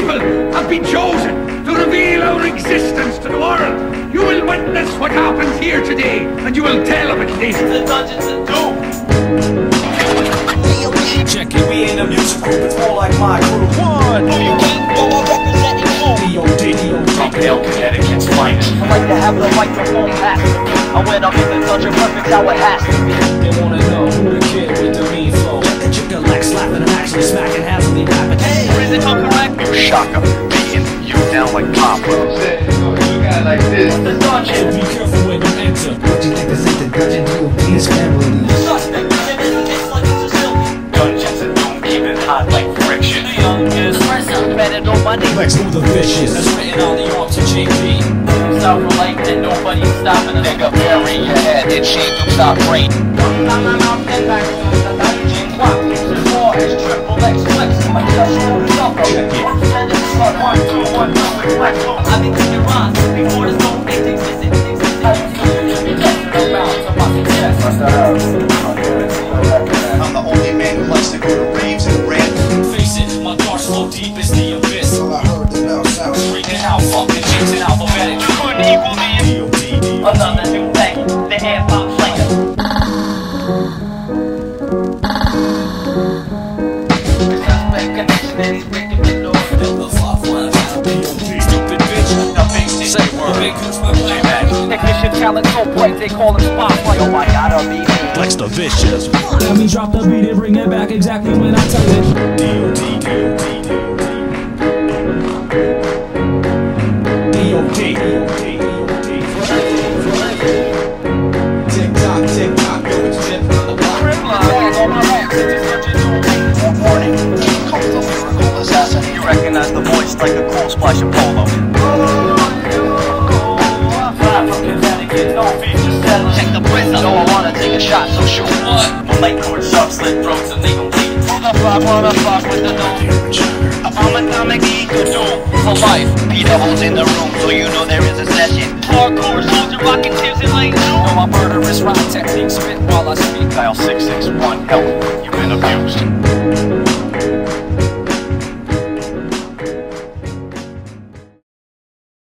people have been chosen to reveal our existence to the world. You will witness what happens here today, and you will tell of it later. The Dungeons of Doom. Check it, we ain't a music group, it's more like my crew. One. You can't go on representing home. D.O.D. From Hale, Connecticut's finest. I like to have the microphone pass to me. I went up in the dungeon, perfect how it has to be. They wanna know who the kid with the mean flow. Check the chick like slapping and actually smacking Hasley rapping. Hey, Is it correct? Shaka, beating you down like Papa. The dungeon. be careful when you enter. What you think this ain't the dungeon DOD's family? The suspect is in his case like it's a silky. Dungeons and Doom keep it hot like friction. The youngest. Better know my name. Lex Luthor Vicious. That's written on the arms of JP. Lake, and nobody's stopping us. Nigga, bury your head and shame don't stop rain. One time I'm out and back to the dungeon. As flex. Flex. I think you can rhyme before the stone gate existed. my. I'm the only man who likes to go to raves and rant. Face it, my dark flow deep is the abyss. All I heard the bell sound. Freaking out, fucking chicks and alphabetic. Couldn't equal. D.O.D. Another new thing, the hip hop slayer. Stupid bitch. Now face it, Say word. Big cooks my play back. Technician talent so bright they call him spotlight. Oh, I gotta be me. Lex the Vicious. Let me drop the beat and bring it back exactly when I tell it. D.O.D. recognize the voice like a cool splash of polo. Check the prison. So I wanna take a shot, so shoot. My light cord sub slit throats and leave them bleeding. Who the fuck wanna fuck with the dome? I'm atomic ego doom for life. P doubles in the room, so you know there is a session. Hardcore soldier rocking tips and like Know my murderous rhyme technique spit while I speak. Dial 661 help. You